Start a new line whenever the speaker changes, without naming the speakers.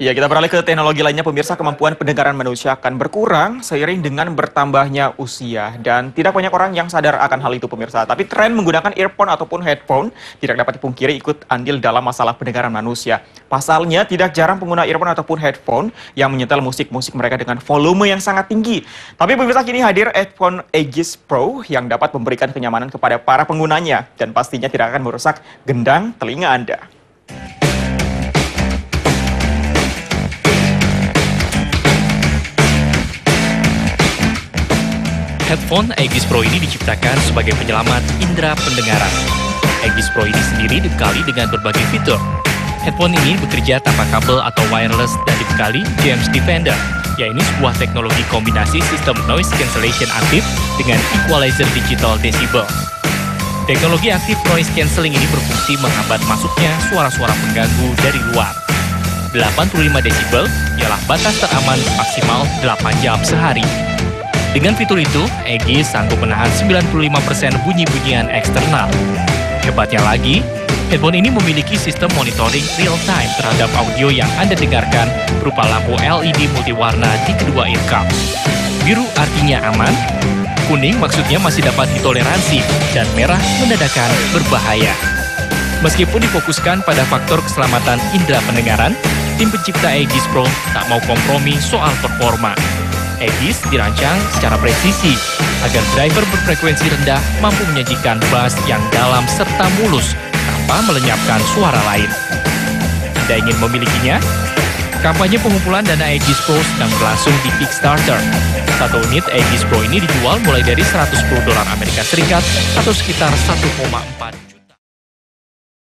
Ya, kita beralih ke teknologi lainnya. Pemirsa, kemampuan pendengaran manusia akan berkurang seiring dengan bertambahnya usia. Dan tidak banyak orang yang sadar akan hal itu, pemirsa. Tapi tren menggunakan earphone ataupun headphone tidak dapat dipungkiri ikut andil dalam masalah pendengaran manusia. Pasalnya, tidak jarang pengguna earphone ataupun headphone yang menyetel musik-musik mereka dengan volume yang sangat tinggi. Tapi pemirsa, kini hadir headphone Aegis Pro yang dapat memberikan kenyamanan kepada para penggunanya. Dan pastinya tidak akan merusak gendang telinga Anda.
Headphone Aegis Pro ini diciptakan sebagai penyelamat indera pendengaran. Aegis Pro ini sendiri dibekali dengan berbagai fitur. Headphone ini bekerja tanpa kabel atau wireless dan dibekali James Defender, yaitu sebuah teknologi kombinasi sistem noise cancellation aktif dengan equalizer digital decibel. Teknologi aktif noise cancelling ini berfungsi menghambat masuknya suara-suara pengganggu dari luar. 85 decibel ialah batas teraman maksimal 8 jam sehari. Dengan fitur itu, Egy sanggup menahan 95% bunyi-bunyian eksternal. Hebatnya lagi, headphone ini memiliki sistem monitoring real-time terhadap audio yang Anda dengarkan berupa lampu LED multiwarna di kedua earcup. Biru artinya aman, kuning maksudnya masih dapat ditoleransi, dan merah menandakan berbahaya. Meskipun difokuskan pada faktor keselamatan indera pendengaran, tim pencipta Aegis Pro tak mau kompromi soal performa. Aegis dirancang secara presisi agar driver berfrekuensi rendah mampu menyajikan bass yang dalam serta mulus tanpa melenyapkan suara lain. Anda ingin memilikinya? Kampanye pengumpulan dana Aegis Pro sedang berlangsung di Kickstarter. Satu unit Aegis Pro ini dijual mulai dari 110 dolar Amerika Serikat atau sekitar 1,4